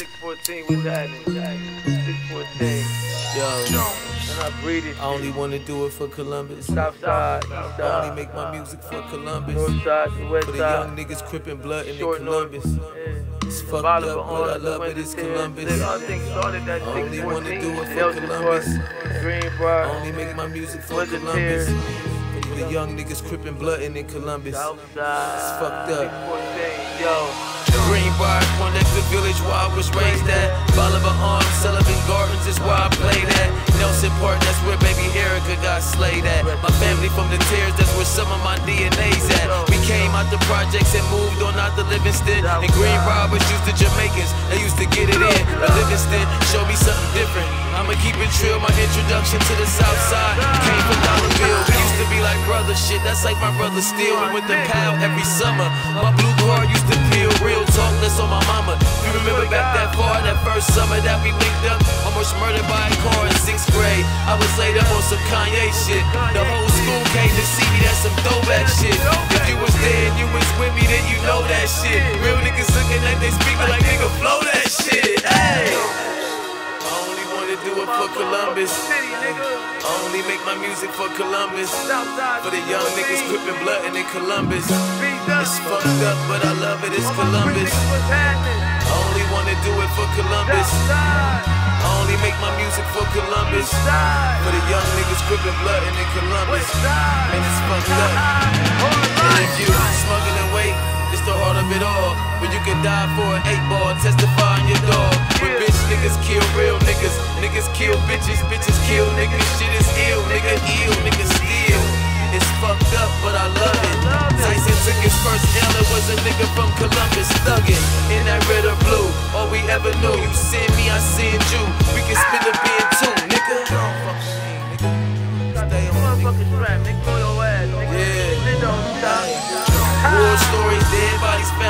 614 was happening. 614. Yo, And I breathe it. I only wanna do it for Columbus. South side, east I only make my music for Columbus. north side, the west For the young side, niggas crippin' blood in short north. Columbus. Yeah. It's fucked up, but I love it. It's Columbus. I think started at I only wanna do it for Columbus. Greenbrier, I only make my music for Columbus. here? For the young niggas crippin' blood in Columbus. south. It's fucked up. 614. Yo. Greenbrier, one that's the village from the tears, that's where some of my DNA's at. We came out the projects and moved on out the Livingston. And Green was used to Jamaicans, they used to get it in. But Livingston showed me something different. I'ma keep it real, my introduction to the south side came from Dollar Bill. We used to be like brother shit, that's like my brother still. We went to Pal every summer. My blue car used to peel real talk, that's on my mama. You remember back that far, that first summer that we linked up? Almost murdered by a car. I was laid up on some Kanye shit. The whole school came to see me, that's some throwback shit. If you was there and you was with me, then you know that shit. Real niggas looking like they speaking like nigga flow that shit. Hey! I only wanna do it for Columbus. I only make my music for Columbus. For the young niggas crippin' blood in Columbus. It's fucked up, but I love it, it's Columbus. I only wanna do it for Columbus. My music for Columbus. For the young niggas crippin' blood in Columbus. And it's fucked up. And if you smuggling weight, it's the heart of it all. When you can die for an eight ball, testify on your dog. When bitch niggas kill real niggas, niggas kill bitches, bitches kill niggas. Shit is ill, nigga ill, nigga steal. It's fucked up, but I love it. Tyson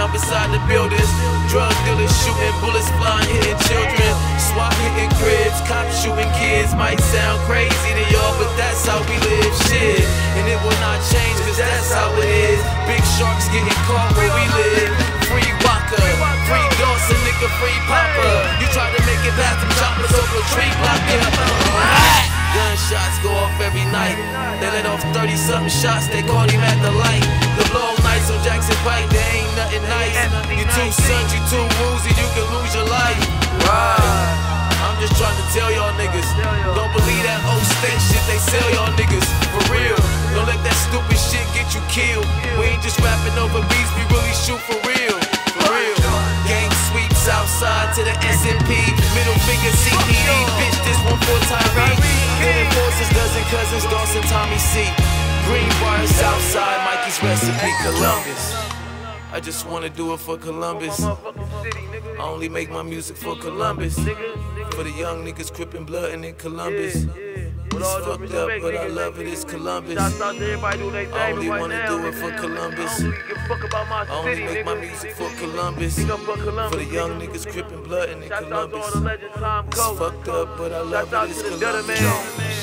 found beside the buildings. Drug dealers shooting, bullets flying, hitting children. SWAT hitting cribs, cops shooting kids. Might sound crazy to y'all, but that's how we live. Shit, and it will not change, cause that's how it is. Big sharks getting caught where we live. Free Walker, free Dawson, nigga, free Papa. You try to make it past them choppers over a tree block, yeah. Gunshots go off every night. They let off 30 something shots, they caught him at the light. The long nights on Jackson Pike, nothing nice. You too sons, you two woozy, you can lose your life. Right. I'm just trying to tell y'all niggas. Don't believe that old state shit they sell y'all niggas. For real. Don't let that stupid shit get you killed. We ain't just rapping over beats, we really shoot for real. For real. Gang sweeps outside to the SMP. Middle finger CPD. Bitch, this one for Tyree. Hidden forces, dozen cousins, Dawson, Tommy C. Greenbrier, Southside, Mikey's recipe, Columbus. I just wanna do it for Columbus. I only make my music for Columbus. For the young niggas crippin' blood in Columbus. It's fucked up, but I love it, it's. Columbus. I only wanna do it for Columbus. I only make my music for Columbus. For the young niggas Nigga. crippin' blood in Columbus. It's fucked up, but I love it, it's Columbus.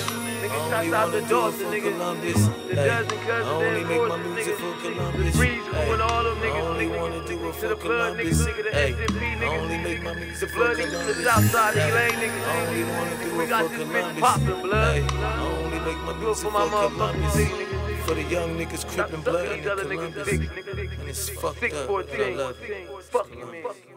Nigga, only out to wanna do it for nigga. Columbus. The Hey, dozen I cousins, only them make my music nigga. for The Columbus. breeze with all them I niggas, only nigga. wanna do it To for the blood Columbus. niggas, nigga, the SMP I niggas. only make my The music for blood niggas, the. Southside Hey, LA niggas, I only wanna do We got this bitch poppin', blood. I only make my music for for my motherfucking Columbus. For the young niggas crippin' blood in niggas' Columbus. And it's fucked up, but I 614. love it. Fuck you, man.